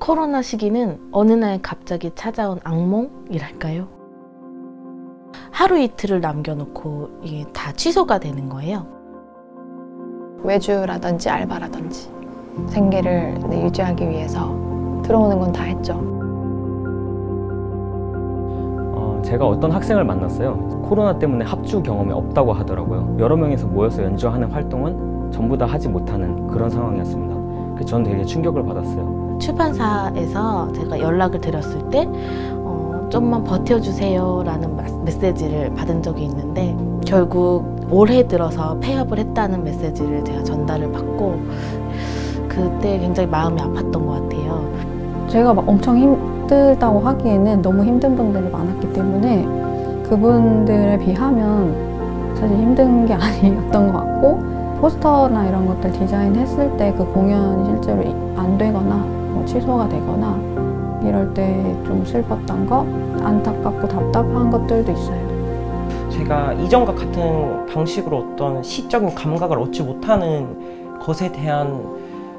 코로나 시기는 어느 날 갑자기 찾아온 악몽이랄까요? 하루 이틀을 남겨놓고 이게 다 취소가 되는 거예요. 외주라든지 알바라든지 생계를 네, 유지하기 위해서 들어오는 건 다 했죠. 어, 제가 어떤 학생을 만났어요. 코로나 때문에 합주 경험이 없다고 하더라고요. 여러 명이서 모여서 연주하는 활동은 전부 다 하지 못하는 그런 상황이었습니다. 그래서 저는 되게 충격을 받았어요. 출판사에서 제가 연락을 드렸을 때 어, 좀만 버텨주세요 라는 메시지를 받은 적이 있는데 결국 올해 들어서 폐업을 했다는 메시지를 제가 전달을 받고 그때 굉장히 마음이 아팠던 것 같아요. 제가 막 엄청 힘들다고 하기에는 너무 힘든 분들이 많았기 때문에 그분들에 비하면 사실 힘든 게 아니었던 것 같고 포스터나 이런 것들 디자인했을 때 그 공연이 실제로 안 되거나 뭐 취소가 되거나 이럴 때 좀 슬펐던 거 안타깝고 답답한 것들도 있어요. 제가 이전과 같은 방식으로 어떤 시적인 감각을 얻지 못하는 것에 대한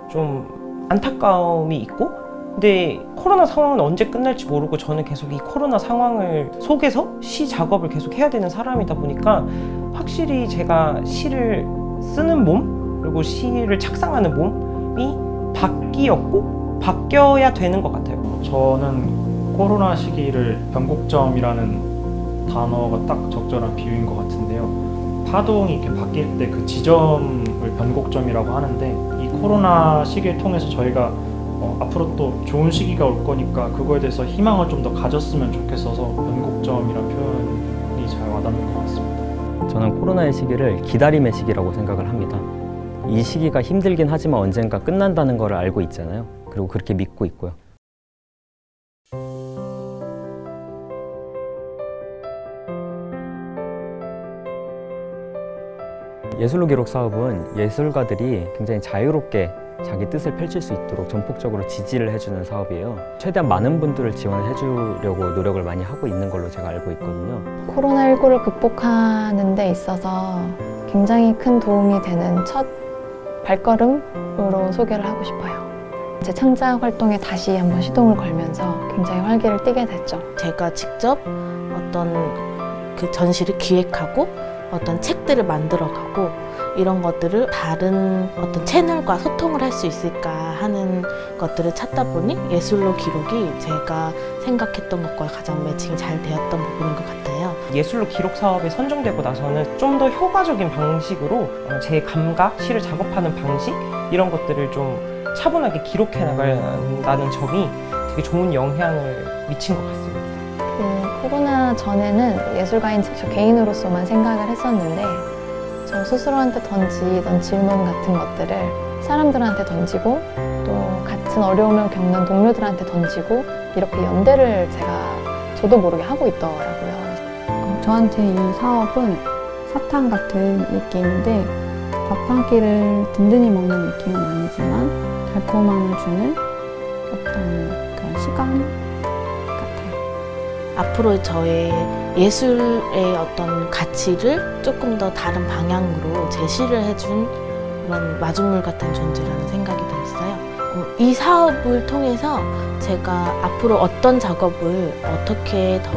좀 안타까움이 있고 근데 코로나 상황은 언제 끝날지 모르고 저는 계속 이 코로나 상황을 속에서 시 작업을 계속 해야 되는 사람이다 보니까 확실히 제가 시를 쓰는 몸 그리고 시를 착상하는 몸이 바뀌었고 바뀌어야 되는 것 같아요. 저는 코로나 시기를 변곡점이라는 단어가 딱 적절한 비유인 것 같은데요. 파동이 이렇게 바뀔 때 그 지점을 변곡점이라고 하는데 이 코로나 시기를 통해서 저희가 어, 앞으로 또 좋은 시기가 올 거니까 그거에 대해서 희망을 좀 더 가졌으면 좋겠어서 변곡점이라는 표현이 잘 와닿는 것 같습니다. 저는 코로나의 시기를 기다림의 시기라고 생각을 합니다. 이 시기가 힘들긴 하지만 언젠가 끝난다는 걸 알고 있잖아요. 그리고 그렇게 믿고 있고요. 예술로 기록 사업은 예술가들이 굉장히 자유롭게 자기 뜻을 펼칠 수 있도록 전폭적으로 지지를 해주는 사업이에요. 최대한 많은 분들을 지원을 해주려고 노력을 많이 하고 있는 걸로 제가 알고 있거든요. 코로나19를 극복하는 데 있어서 굉장히 큰 도움이 되는 첫 발걸음으로 소개를 하고 싶어요. 제 창작 활동에 다시 한번 시동을 걸면서 굉장히 활기를 띠게 됐죠. 제가 직접 어떤 그 전시를 기획하고 어떤 책들을 만들어가고 이런 것들을 다른 어떤 채널과 소통을 할 수 있을까 하는 것들을 찾다 보니 예술로 기록이 제가 생각했던 것과 가장 매칭이 잘 되었던 부분인 것 같아요. 예술로 기록 사업에 선정되고 나서는 좀 더 효과적인 방식으로 어, 제 감각, 시를 작업하는 방식 이런 것들을 좀 차분하게 기록해 나간다는 점이 되게 좋은 영향을 미친 것 같습니다. 그 코로나 전에는 예술가인 저 개인으로서만 생각을 했었는데 저 스스로한테 던지던 질문 같은 것들을 사람들한테 던지고 또 같은 어려움을 겪는 동료들한테 던지고 이렇게 연대를 제가 저도 모르게 하고 있더라고요. 저한테 이 사업은 사탕 같은 느낌인데 밥 한 끼를 든든히 먹는 느낌은 아니지만 달콤함을 주는 어떤 그런 시간. 앞으로 저의 예술의 어떤 가치를 조금 더 다른 방향으로 제시를 해준 그런 마중물 같은 존재라는 생각이 들었어요. 어, 이 사업을 통해서 제가 앞으로 어떤 작업을 어떻게 더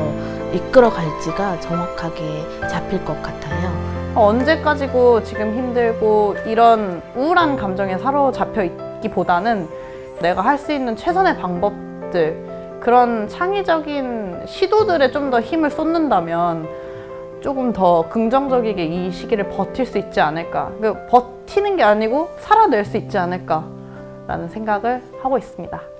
이끌어 갈지가 정확하게 잡힐 것 같아요. 언제까지고 지금 힘들고 이런 우울한 감정에 사로잡혀 있기보다는 내가 할 수 있는 최선의 방법들 그런 창의적인 시도들에 좀 더 힘을 쏟는다면 조금 더 긍정적이게 이 시기를 버틸 수 있지 않을까 그 버티는 게 아니고 살아낼 수 있지 않을까 라는 생각을 하고 있습니다.